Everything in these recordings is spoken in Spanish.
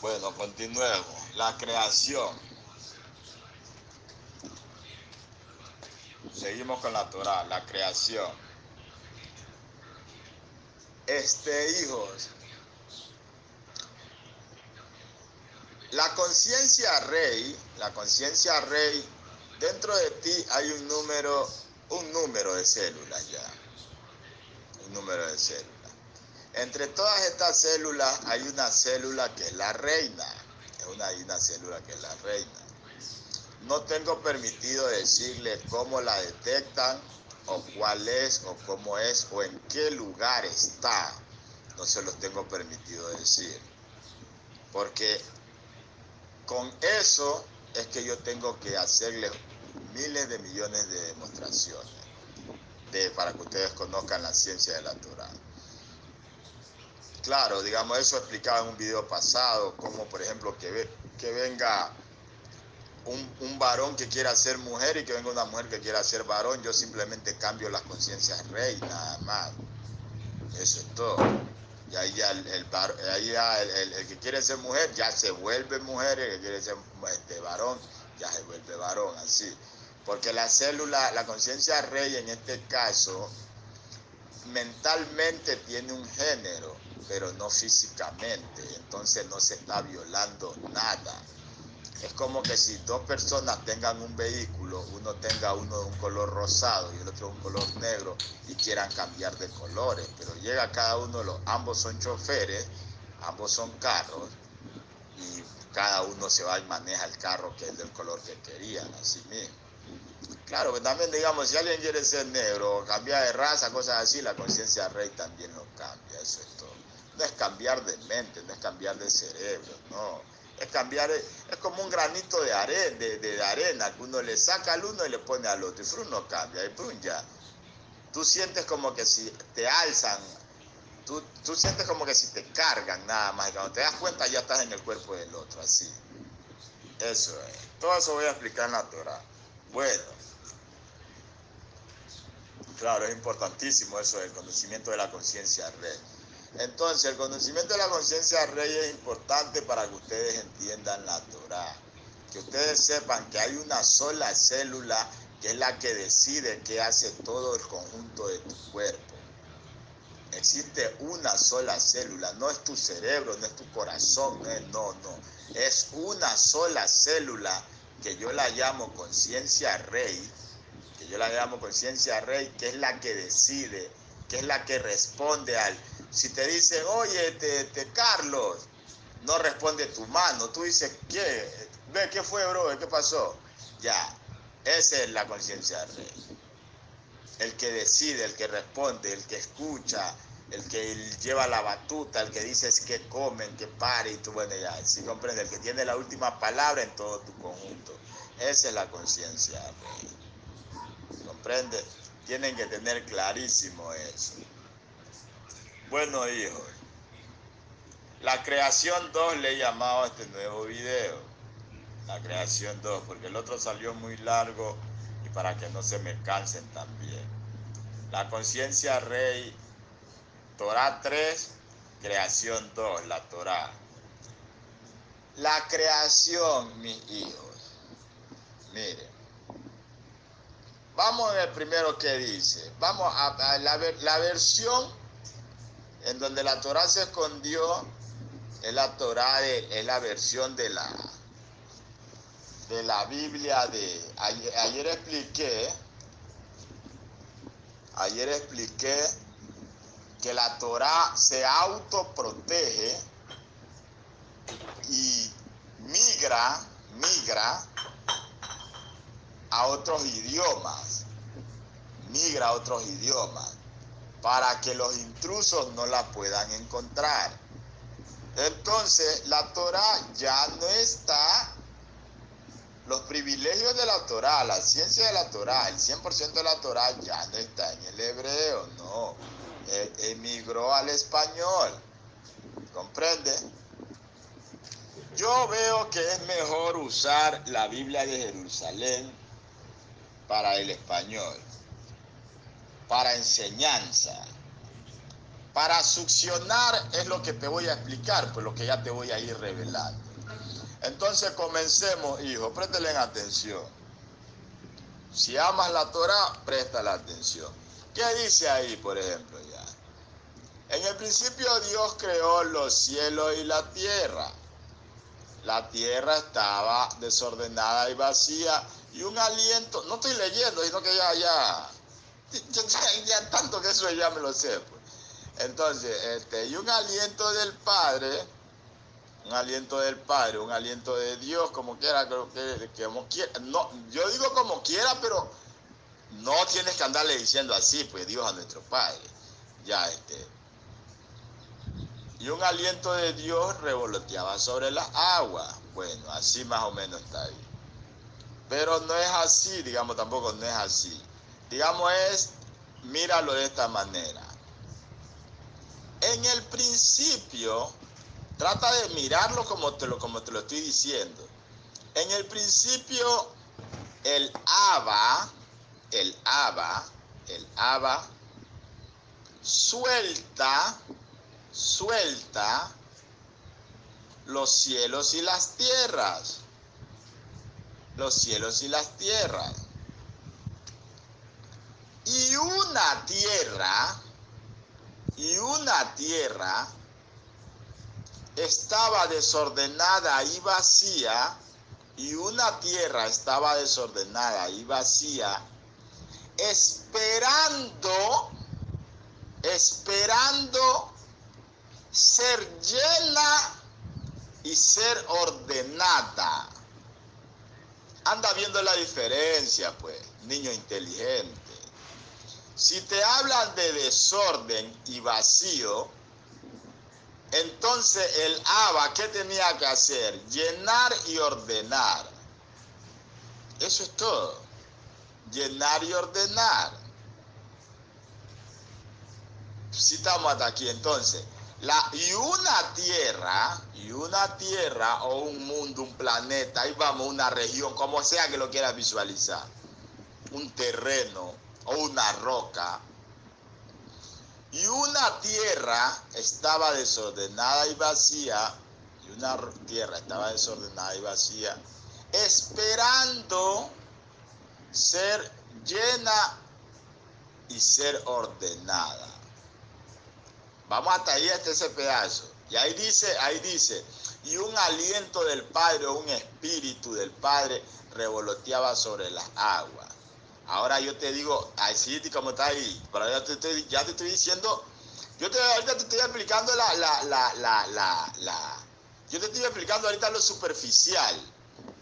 Bueno, continuemos. La creación. Seguimos con la Torah, la creación. Este, hijos, la conciencia rey, la conciencia rey, dentro de ti hay un número, un número de células ya, un número de células. Entre todas estas células hay una célula que es la reina, es una, hay una célula que es la reina. No tengo permitido decirle cómo la detectan o cuál es o cómo es o en qué lugar está. No se los tengo permitido decir. Porque con eso es que yo tengo que hacerles miles de millones de demostraciones de, para que ustedes conozcan la ciencia de la Torah. Claro, digamos, eso explicaba en un video pasado, como por ejemplo que, que venga un, un, varón que quiera ser mujer y que venga una mujer que quiera ser varón, yo simplemente cambio las conciencias rey, nada más. Eso es todo. Y ahí ya el, el, ahí ya el, el, que quiere ser mujer ya se vuelve mujer, el que quiere ser este, varón ya se vuelve varón, así. Porque la célula, la conciencia rey en este caso, mentalmente tiene un género, pero no físicamente. Entonces no se está violando nada. Es como que si dos personas tengan un vehículo, uno tenga uno de un color rosado y el otro de un color negro y quieran cambiar de colores, pero llega cada uno los, ambos son choferes, ambos son carros y cada uno se va y maneja el carro que es del color que querían, así mismo. Claro, que también digamos, si alguien quiere ser negro, cambiar de raza, cosas así, la conciencia rey también lo cambia, eso es todo. No es cambiar de mente, no es cambiar de cerebro, no es cambiar, es como un granito de arena, de, de, arena que uno le saca al uno y le pone al otro. Y frun no cambia, y frun ya. Tú sientes como que si te alzan, tú, tú sientes como que si te cargan nada más. Y cuando te das cuenta ya estás en el cuerpo del otro, así. Eso es. Todo eso voy a explicar en la Torah. Bueno. Claro, es importantísimo eso del conocimiento de la conciencia rey. Entonces, el conocimiento de la conciencia rey es importante para que ustedes entiendan la Torah. Que ustedes sepan que hay una sola célula que es la que decide qué hace todo el conjunto de tu cuerpo. Existe una sola célula, no es tu cerebro, no es tu corazón, no, es, no, no. Es una sola célula que yo la llamo conciencia rey, que yo la llamo conciencia rey, que es la que decide, que es la que responde al, si te dicen, oye, te, te, Carlos, no responde tu mano. Tú dices, ¿qué? Ve, ¿qué fue, bro? ¿Qué pasó? Ya, esa es la conciencia del rey. El que decide, el que responde, el que escucha, el que lleva la batuta, el que dice que comen, que pare y tú, bueno, ya, si comprendes, el que tiene la última palabra en todo tu conjunto. Esa es la conciencia del rey. ¿Comprende? Tienen que tener clarísimo eso. Bueno, hijos, la creación 2 le he llamado a este nuevo video. La creación 2, porque el otro salió muy largo y para que no se me cansen también. La conciencia rey, Torah 3, creación 2, la Torah. La creación, mis hijos. Miren. Vamos a ver primero qué dice. Vamos a, a la, la versión en donde la Torah se escondió es la Torah es la versión de la de la Biblia de ayer, ayer expliqué ayer expliqué que la Torah se autoprotege y migra migra a otros idiomas migra a otros idiomas para que los intrusos no la puedan encontrar. Entonces, la Torah ya no está, los privilegios de la Torah, la ciencia de la Torah, el 100% de la Torah ya no está en el hebreo, no, emigró al español, ¿comprende? Yo veo que es mejor usar la Biblia de Jerusalén para el español para enseñanza. Para succionar es lo que te voy a explicar, pues lo que ya te voy a ir revelando. Entonces comencemos, hijo, préstale atención. Si amas la Torah, presta la atención. ¿Qué dice ahí, por ejemplo, ya? En el principio Dios creó los cielos y la tierra. La tierra estaba desordenada y vacía y un aliento, no estoy leyendo, sino que ya, ya, ya, tanto que eso ya me lo sé. Pues. Entonces, este, y un aliento del Padre, un aliento del Padre, un aliento de Dios, como quiera, creo que, como quiera, no, yo digo como quiera, pero no tienes que andarle diciendo así, pues Dios a nuestro Padre. Ya, este. Y un aliento de Dios revoloteaba sobre las aguas. Bueno, así más o menos está ahí. Pero no es así, digamos, tampoco no es así. Digamos, es, míralo de esta manera. En el principio, trata de mirarlo como te lo, como te lo estoy diciendo. En el principio, el Abba, el Abba, el Abba, suelta, suelta los cielos y las tierras. Los cielos y las tierras. Y una tierra, y una tierra estaba desordenada y vacía, y una tierra estaba desordenada y vacía, esperando, esperando ser llena y ser ordenada. Anda viendo la diferencia, pues, niño inteligente. Si te hablan de desorden y vacío, entonces el Abba, ¿qué tenía que hacer? Llenar y ordenar. Eso es todo. Llenar y ordenar. Si estamos hasta aquí, entonces, la, y una tierra, y una tierra o un mundo, un planeta, ahí vamos, una región, como sea que lo quieras visualizar, un terreno o una roca, y una tierra estaba desordenada y vacía, y una tierra estaba desordenada y vacía, esperando ser llena y ser ordenada. Vamos hasta ahí, hasta ese pedazo. Y ahí dice, ahí dice, y un aliento del Padre, un espíritu del Padre revoloteaba sobre las aguas. Ahora yo te digo, así como está ahí, pero ya te ya te estoy diciendo, yo te, ahorita te estoy explicando la, la, la, la, la, la, yo te estoy explicando ahorita lo superficial,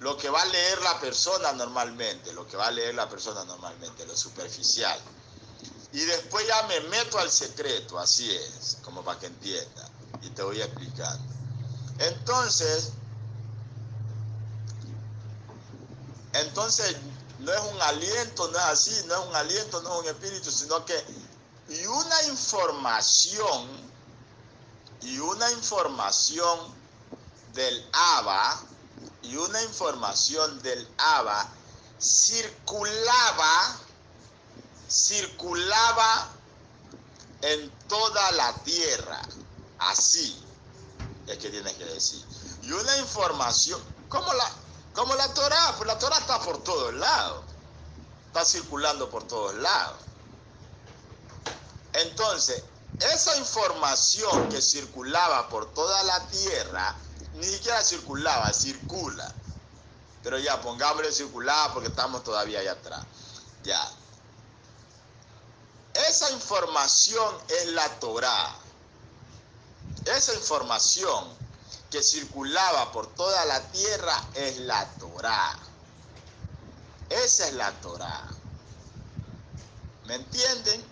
lo que va a leer la persona normalmente, lo que va a leer la persona normalmente, lo superficial. Y después ya me meto al secreto, así es, como para que entienda. Y te voy explicando. Entonces, entonces no es un aliento, no es así, no es un aliento, no es un espíritu, sino que y una información y una información del ABA y una información del ABA circulaba circulaba en toda la tierra. Así es que tienes que decir. Y una información, como la, como la Torah, pues la Torah está por todos lados. Está circulando por todos lados. Entonces, esa información que circulaba por toda la tierra, ni siquiera circulaba, circula. Pero ya, pongámosle circulaba porque estamos todavía allá atrás. Ya, esa información es la Torá. Esa información que circulaba por toda la tierra es la Torá. Esa es la Torá. ¿Me entienden?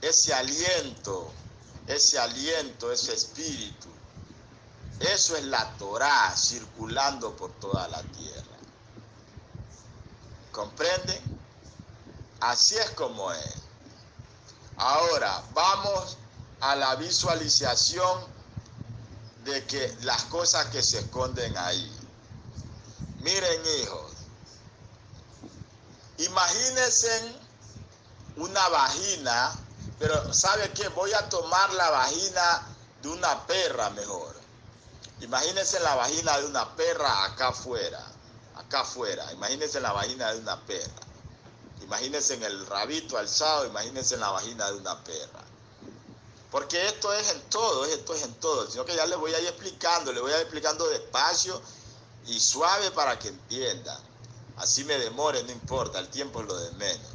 Ese aliento, ese aliento, ese espíritu. Eso es la Torá circulando por toda la tierra. ¿Comprenden? Así es como es. Ahora, vamos a la visualización de que las cosas que se esconden ahí. Miren, hijos, imagínense una vagina, pero ¿sabe qué? Voy a tomar la vagina de una perra mejor. Imagínense la vagina de una perra acá afuera, acá afuera. Imagínense la vagina de una perra. Imagínense en el rabito alzado, imagínense en la vagina de una perra. Porque esto es en todo, esto es en todo. Sino que ya les voy a ir explicando, les voy a ir explicando despacio y suave para que entiendan. Así me demore, no importa, el tiempo es lo de menos.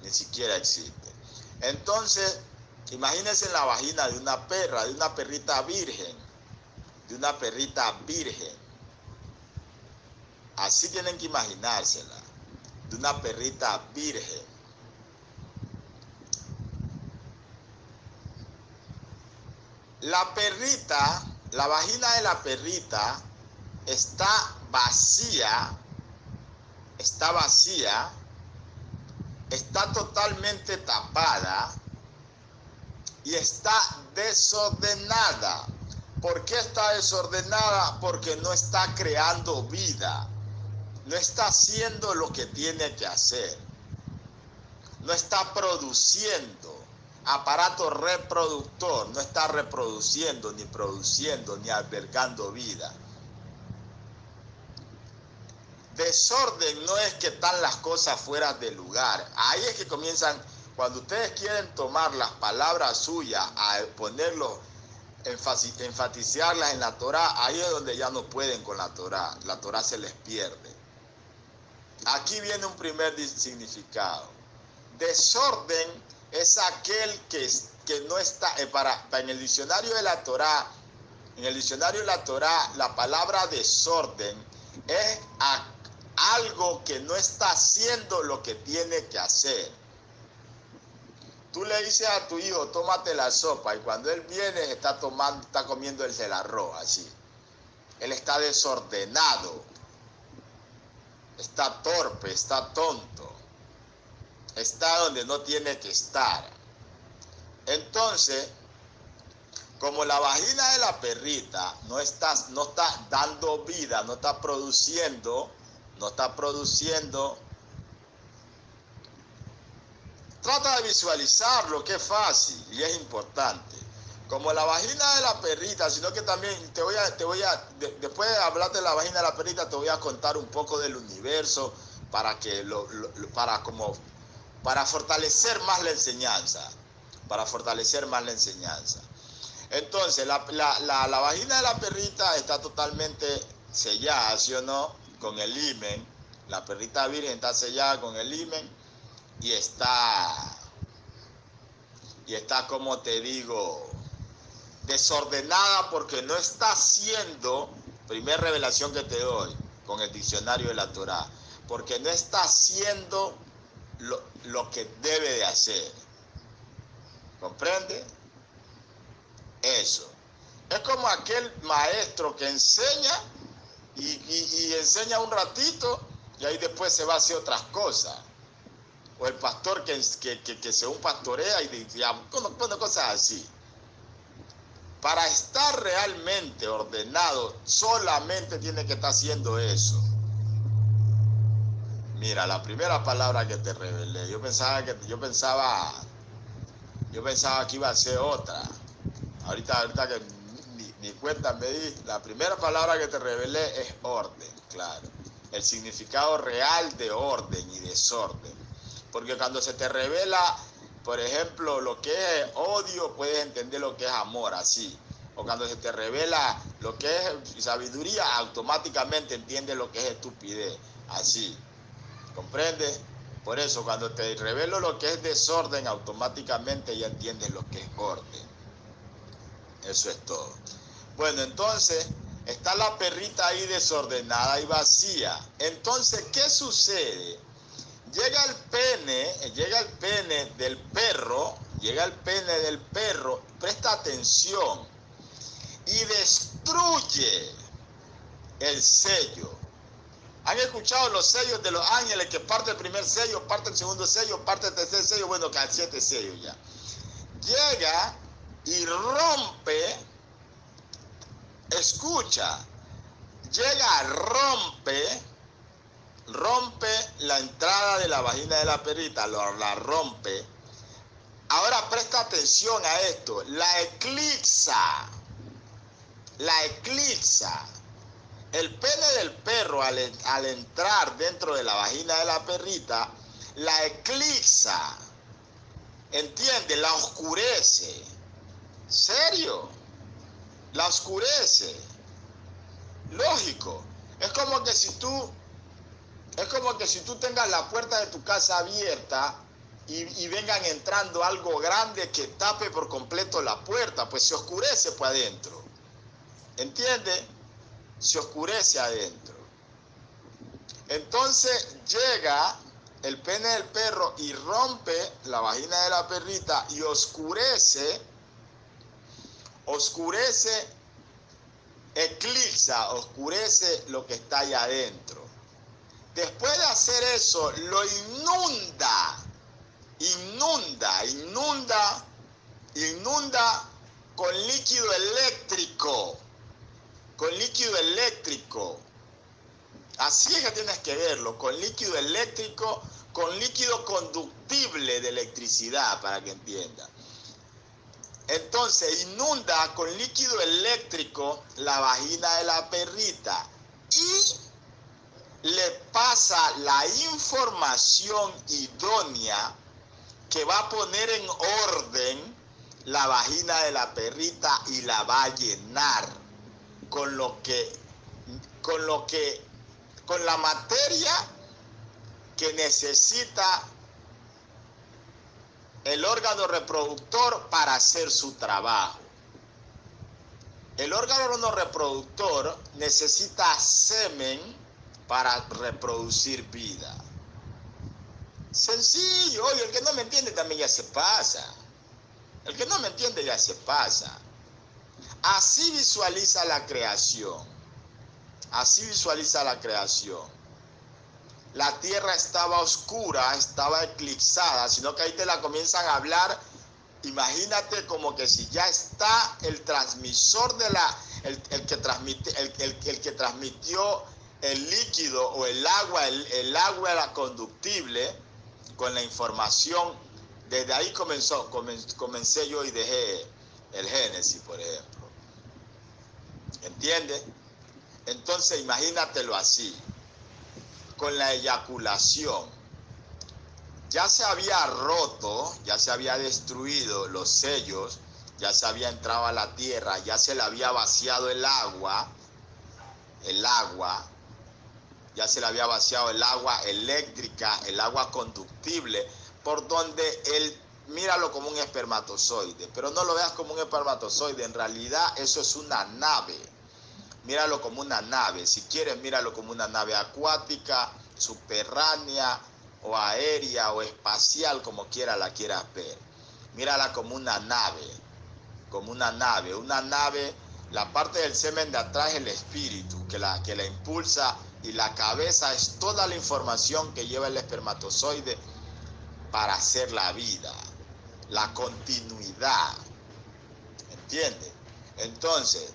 Ni siquiera existe. Entonces, imagínense la vagina de una perra, de una perrita virgen, de una perrita virgen. Así tienen que imaginársela, de una perrita virgen. La perrita, la vagina de la perrita está vacía, está vacía, está totalmente tapada y está desordenada. ¿Por qué está desordenada? Porque no está creando vida, no está haciendo lo que tiene que hacer, no está produciendo aparato reproductor, no está reproduciendo, ni produciendo, ni albergando vida. Desorden no es que están las cosas fuera de lugar. Ahí es que comienzan, cuando ustedes quieren tomar las palabras suyas, a ponerlo, enfatizarlas en la Torah, ahí es donde ya no pueden con la Torah. La Torah se les pierde. Aquí viene un primer significado. Desorden es aquel que, que no está, eh, para, en el diccionario de la Torah, en el diccionario de la Torah, la palabra desorden es algo que no está haciendo lo que tiene que hacer. Tú le dices a tu hijo, tómate la sopa, y cuando él viene está tomando, está comiendo el arroz, así. Él está desordenado, está torpe, está tonto, está donde no tiene que estar. Entonces, como la vagina de la perrita no está, no está dando vida, no está produciendo, no está produciendo. Trata de visualizarlo, que es fácil y es importante. Como la vagina de la perrita, sino que también te voy a, te voy a, después de hablar de la vagina de la perrita, te voy a contar un poco del universo para que lo, para como, para fortalecer más la enseñanza, para fortalecer más la enseñanza. Entonces, la, la vagina de la perrita está totalmente sellada, ¿sí o no? con el imen, la perrita virgen está sellada con el imen y está, y está como te digo, desordenada porque no está haciendo, primera revelación que te doy con el diccionario de la Torah, porque no está haciendo lo, lo que debe de hacer. ¿Comprende? Eso. Es como aquel maestro que enseña y, enseña un ratito y ahí después se va a hacer otras cosas. O el pastor que, que, que, que según pastorea y, y, cosas así. Para estar realmente ordenado, solamente tiene que estar haciendo eso. Mira, la primera palabra que te revelé, yo pensaba que yo pensaba yo pensaba que iba a ser otra. Ahorita, ahorita que ni cuenta me di, la primera palabra que te revelé es orden, claro. El significado real de orden y desorden. Porque cuando se te revela, por ejemplo, lo que es odio, puedes entender lo que es amor, así. O cuando se te revela lo que es sabiduría, automáticamente entiendes lo que es estupidez, así. ¿Comprende? Por eso, cuando te revelo lo que es desorden, automáticamente ya entiendes lo que es orden. Eso es todo. Bueno, entonces está la perrita ahí desordenada y vacía. Entonces, ¿qué sucede? Llega el pene, llega el pene del perro, llega el pene del perro, presta atención y destruye el sello. ¿Han escuchado los sellos de los ángeles que parte el primer sello, parte el segundo sello, parte el tercer sello? Bueno, que siete sellos ya. Llega y rompe escucha, llega, rompe, rompe la entrada de la vagina de la perita, la rompe. Ahora Presta atención a esto. La eclipsa. La eclipsa. El pene del perro al, entrar dentro de la vagina de la perrita, la eclipsa. ¿Entiende? La oscurece. ¿Serio? La oscurece. Lógico. Es como que si tú, es como que si tú tengas la puerta de tu casa abierta y, vengan entrando algo grande que tape por completo la puerta, pues se oscurece por adentro. ¿Entiende? Se oscurece adentro. Entonces llega el pene del perro y rompe la vagina de la perrita y oscurece, oscurece, eclipsa, oscurece lo que está allá adentro. Después de hacer eso, lo inunda inunda, inunda, inunda con líquido eléctrico, con líquido eléctrico. Así es que tienes que verlo, con líquido eléctrico, con líquido conductible de electricidad, para que entienda. Entonces inunda con líquido eléctrico la vagina de la perrita y le pasa la información idónea que va a poner en orden la vagina de la perrita y la va a llenar con lo que con lo que con la materia que necesita el órgano reproductor para hacer su trabajo. El órgano reproductor necesita semen para reproducir vida. Sencillo, oye, el que no me entiende también ya se pasa. El que no me entiende ya se pasa. Así visualiza la creación. Así visualiza la creación. La tierra estaba oscura, estaba eclipsada, sino que ahí te la comienzan a hablar. Imagínate como que si ya está el transmisor de la, el, que, transmite, el, que transmitió el líquido o el agua, el, agua era conductible, con la información. Desde ahí comenzó, comencé yo y dejé el Génesis, por ejemplo. ¿Entiendes? Entonces imagínatelo así, con la eyaculación. Ya se había roto, ya se había destruido los sellos, ya se había entrado a la tierra, ya se le había vaciado el agua, el agua, ya se le había vaciado el agua eléctrica, el agua conductible, por donde él, míralo como un espermatozoide, pero no lo veas como un espermatozoide, en realidad eso es una nave, míralo como una nave, si quieres míralo como una nave acuática, subterránea o aérea o espacial, como quiera la quieras ver, mírala como una nave, como una nave, una nave, la parte del semen de atrás es el espíritu que la, que la impulsa y la cabeza es toda la información que lleva el espermatozoide para hacer la vida, la continuidad. ¿Entiende? Entonces,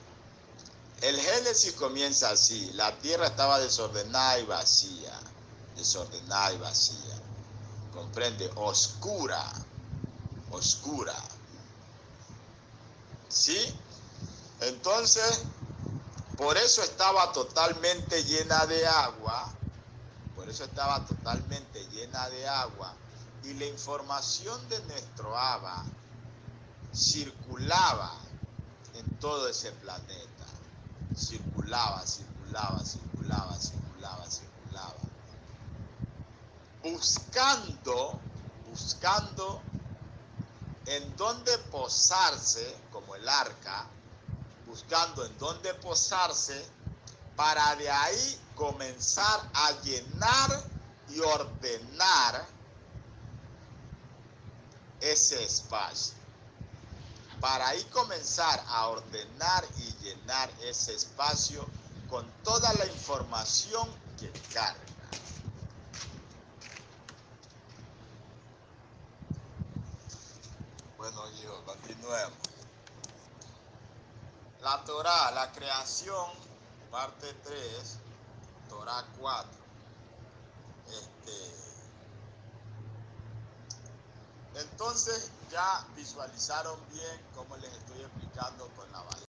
el Génesis comienza así, la tierra estaba desordenada y vacía, desordenada y vacía. ¿Comprende? Oscura, oscura. ¿Sí? Entonces, por eso estaba totalmente llena de agua, por eso estaba totalmente llena de agua y la información de nuestro Abba circulaba en todo ese planeta. Circulaba, circulaba, circulaba, circulaba, circulaba. Buscando, buscando en dónde posarse, como el arca, buscando en dónde posarse para de ahí comenzar a llenar y ordenar ese espacio. Para ahí comenzar a ordenar y llenar ese espacio con toda la información que carga. Bueno, yo continuemos. La Torah, la creación, parte 3, Torah 4. Este, entonces, ya visualizaron bien cómo les estoy explicando con la base.